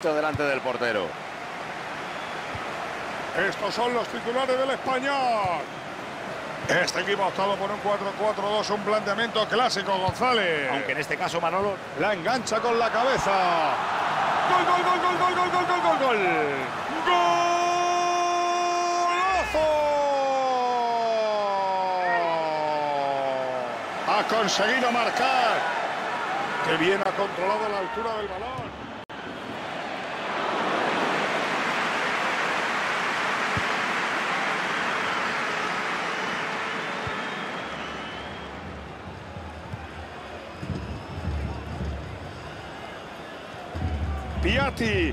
delante del portero. Estos son los titulares del español. Este equipo ha optado por un 4-4-2, un planteamiento clásico, González. Aunque en este caso Manolo La engancha con la cabeza. ¡Gol, gol, gol, gol, gol, gol, gol, gol, gol, gol! ¡Golazo! Ha conseguido marcar. Qué bien ha controlado la altura del balón. Piatti.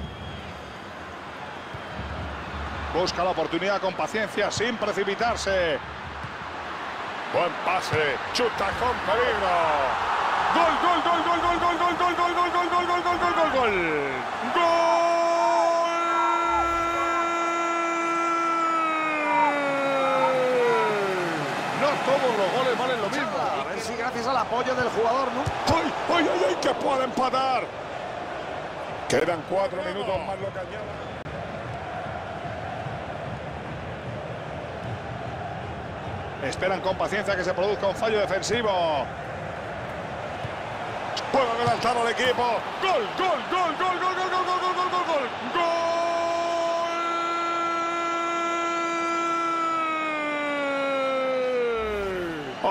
Busca la oportunidad con paciencia, sin precipitarse. Buen pase, chuta con peligro. Gol, gol, gol, gol, gol, gol, gol, gol, gol, gol, gol, gol, gol, gol, gol, gol, gol. ¡Gol! No todos los goles valen lo mismo. A ver si gracias al apoyo del jugador, ¿no? ¡Ay, ay, ay, ay! ¡Que puede empatar! Quedan cuatro minutos más lo. Esperan con paciencia que se produzca un fallo defensivo. Puede adelantar al equipo. ¡Gol, gol, gol, gol, gol, gol, gol, gol, gol, gol, gol! ¡Gol!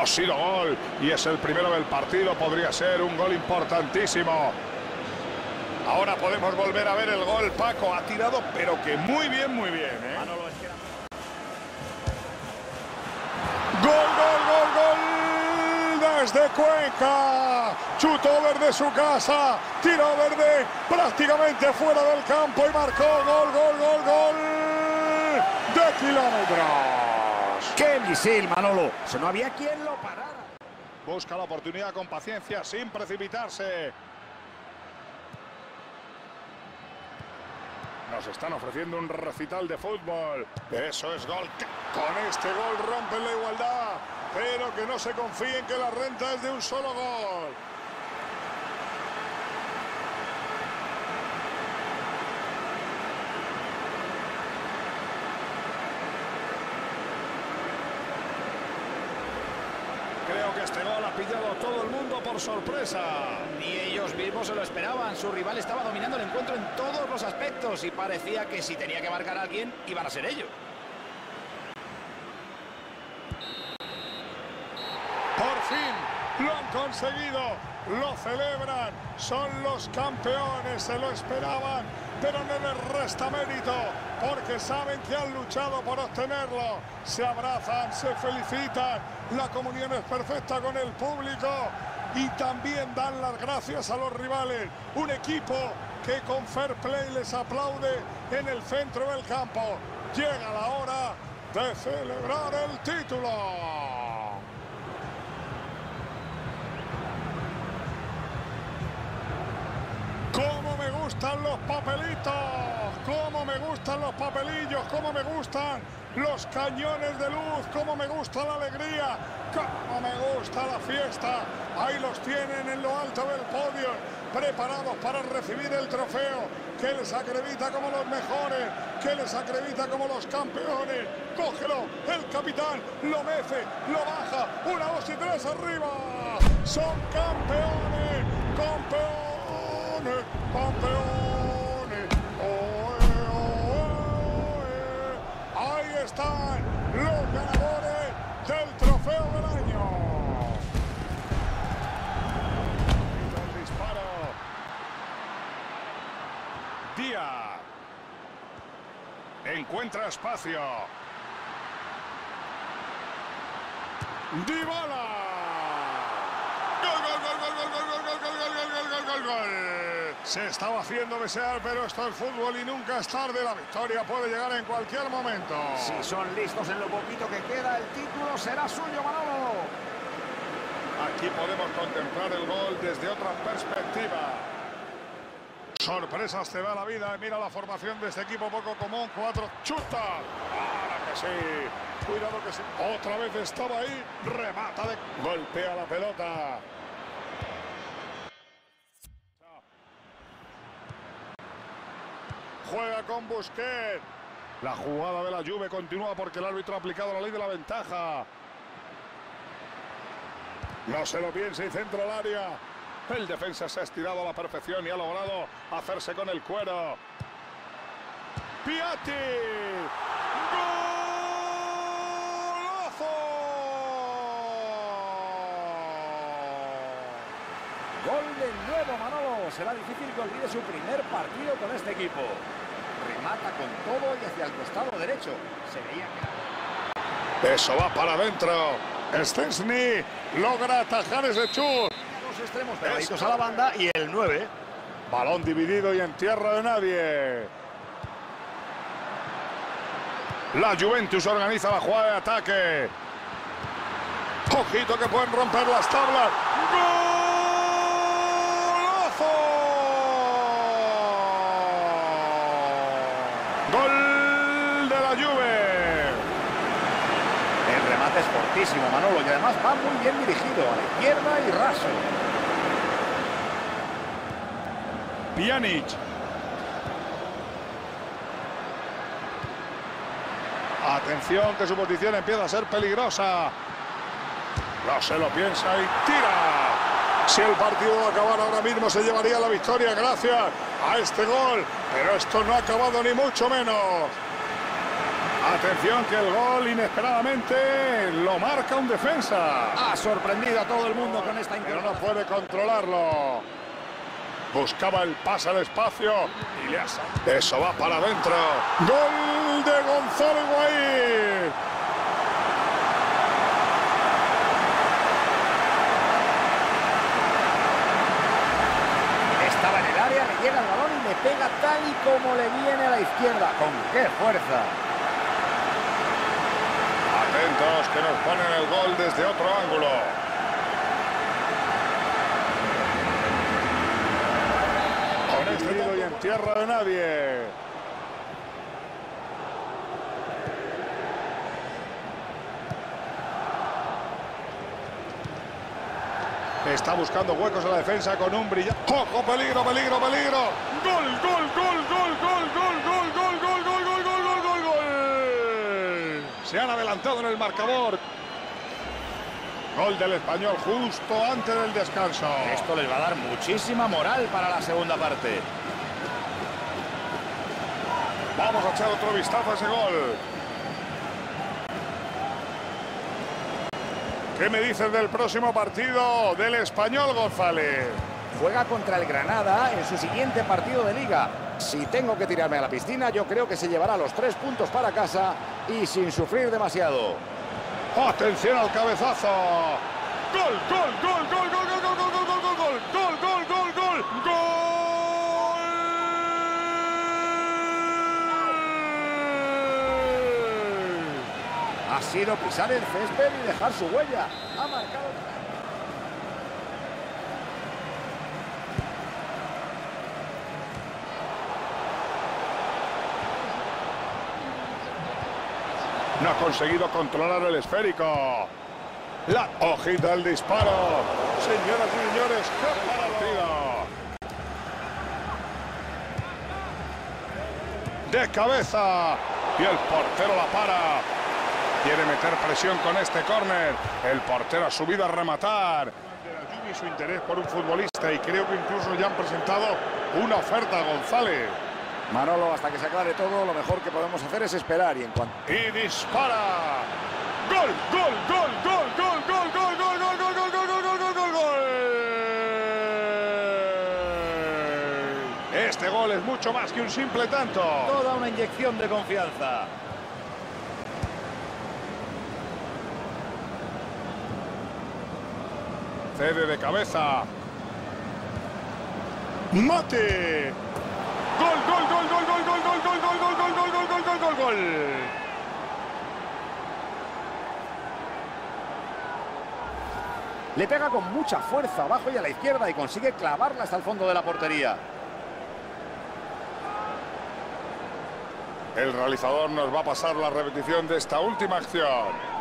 Ha sido gol y es el primero del partido. Podría ser un gol importantísimo. Ahora podemos volver a ver el gol. Paco ha tirado, pero que muy bien, muy bien. ¿eh? Gol, gol, gol, gol desde Cuenca. Chutó desde su casa. Tiró desde prácticamente fuera del campo y marcó gol, gol, gol, gol de kilómetros. ¡Qué misil, Manolo! Eso no había quien lo parara. Busca la oportunidad con paciencia, sin precipitarse. Nos están ofreciendo un recital de fútbol. Eso es gol. Con este gol rompen la igualdad. Pero que no se confíen que la renta es de un solo gol. Este gol ha pillado a todo el mundo por sorpresa. Ni ellos mismos se lo esperaban. Su rival estaba dominando el encuentro en todos los aspectos y parecía que si tenía que marcar a alguien, iban a ser ellos. Por fin lo han conseguido, lo celebran, son los campeones, se lo esperaban, pero no les resta mérito porque saben que han luchado por obtenerlo. Se abrazan, se felicitan, la comunión es perfecta con el público y también dan las gracias a los rivales. Un equipo que con fair play les aplaude en el centro del campo. Llega la hora de celebrar el título. ¡Cómo me gustan los papelitos! ¡Cómo me gustan los papelillos! ¡Cómo me gustan los cañones de luz! ¡Cómo me gusta la alegría! ¡Cómo me gusta la fiesta! Ahí los tienen en lo alto del podio, preparados para recibir el trofeo que les acredita como los mejores, que les acredita como los campeones. ¡Cógelo! El capitán lo mece, lo baja. ¡Una, dos y tres arriba! ¡Son campeones! ¡Campeones! Campeones. ¡Oe, oe! Ahí están los ganadores del trofeo del año. El disparo. Díaz. Encuentra espacio. Dybala. Gol, gol, gol, gol, gol, gol, gol, gol, gol, gol, gol, gol. Se estaba haciendo desear, pero esto es fútbol y nunca es tarde. La victoria puede llegar en cualquier momento. Si son listos en lo poquito que queda, el título será suyo, Manolo. Aquí podemos contemplar el gol desde otra perspectiva. Sorpresas te da la vida. Mira la formación de este equipo poco común. Cuatro. Chuta. Ahora que sí. Cuidado que sí. Otra vez estaba ahí. Remata de. Golpea la pelota. Juega con Busquets. La jugada de la Juve continúa porque el árbitro ha aplicado la ley de la ventaja. No se lo piensa y centra al área. El defensa se ha estirado a la perfección y ha logrado hacerse con el cuero. Piatti. Gol del nuevo Manolo. Será difícil que olvide su primer partido con este equipo. Remata con todo y hacia el costado derecho. Se veía que... Eso va para adentro. Stensny logra atajar ese chut. Los extremos pegaditos a la banda y el 9. Balón dividido y en tierra de nadie. La Juventus organiza la jugada de ataque. Ojito que pueden romper las tablas. ¡Golazo! Gol de la Juve. El es fortísimo, Manolo, y además va muy bien dirigido a la izquierda y raso. Pjanic. Atención que su posición empieza a ser peligrosa. No se lo piensa y tira. Si el partido va a acabar ahora mismo se llevaría la victoria gracias a este gol. Pero esto no ha acabado ni mucho menos. Atención que el gol inesperadamente lo marca un defensa. Ha sorprendido a todo el mundo con esta Pero no puede controlarlo. Buscaba el pase al espacio y le ha sal- Eso va para adentro. Gol de Gonzalo Higuaín. Estaba en el área, le llega el balón y le pega tal y como le viene a la izquierda. ¿Con qué fuerza? Atentos que nos ponen el gol desde otro ángulo. Con este tiro y en tierra de nadie. Está buscando huecos en la defensa con un brillante. ¡Ojo, peligro, peligro, peligro! ¡Gol, gol, gol, gol, gol, adelantado en el marcador. Gol del español justo antes del descanso. Esto les va a dar muchísima moral para la segunda parte. Vamos a echar otro vistazo a ese gol. ¿Qué me dices del próximo partido del español González? Juega contra el Granada en su siguiente partido de liga. Si tengo que tirarme a la piscina, yo creo que se llevará los tres puntos para casa y sin sufrir demasiado. Atención al cabezazo. Gol, gol, gol, gol, gol, gol, gol, gol, gol, gol, gol, gol, gol, gol, gol, gol. Ha sido pisar el césped y dejar su huella. Ha marcado. No ha conseguido controlar el esférico. La hojita del disparo. Señoras y señores, qué partido. De cabeza. Y el portero la para. Quiere meter presión con este córner. El portero ha subido a rematar. Su interés por un futbolista y creo que incluso ya han presentado una oferta a González. Manolo, hasta que se aclare todo, lo mejor que podemos hacer es esperar y en cuanto... y dispara. Gol, gol, gol, gol, gol, gol, gol, gol, gol, gol, gol, gol, gol, gol, gol, gol. Este gol es mucho más que un simple tanto. Toda una inyección de confianza. Cede de cabeza. Mate. Gol, gol, gol, gol, gol. Le pega con mucha fuerza abajo y a la izquierda y consigue clavarla hasta el fondo de la portería. El realizador nos va a pasar la repetición de esta última acción.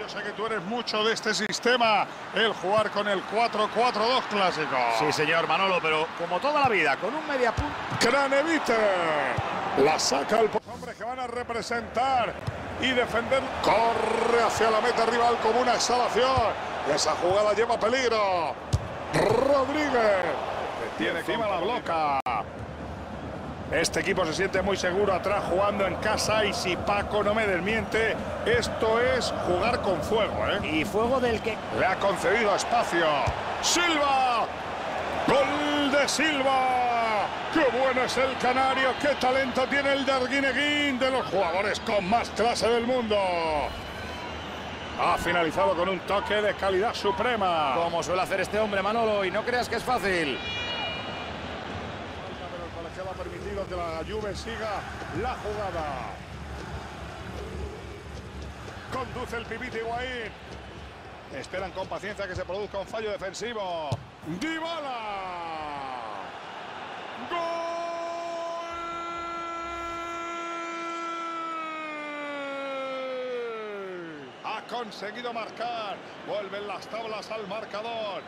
Yo sé que tú eres mucho de este sistema, el jugar con el 4-4-2 clásico. Sí, señor Manolo, pero como toda la vida, con un media punta... Cranevite. La saca el hombre que van a representar y defender. Corre hacia la meta rival como una exhalación. Esa jugada lleva peligro. Rodríguez. Tiene encima la bloca. Este equipo se siente muy seguro atrás jugando en casa y si Paco no me desmiente, esto es jugar con fuego. ¿eh? Y fuego del que... Le ha concedido espacio. Silva. Gol de Silva. ¡Qué bueno es el canario! ¡Qué talento tiene el Darguineguín de los jugadores con más clase del mundo! Ha finalizado con un toque de calidad suprema. Como suele hacer este hombre, Manolo, y no creas que es fácil. Pero el colegiado ha permitido que la Juve siga la jugada. Conduce el pibito Higuaín. Esperan con paciencia que se produzca un fallo defensivo. ¡Dybala! ¡Gol! Ha conseguido marcar. Vuelven las tablas al marcador.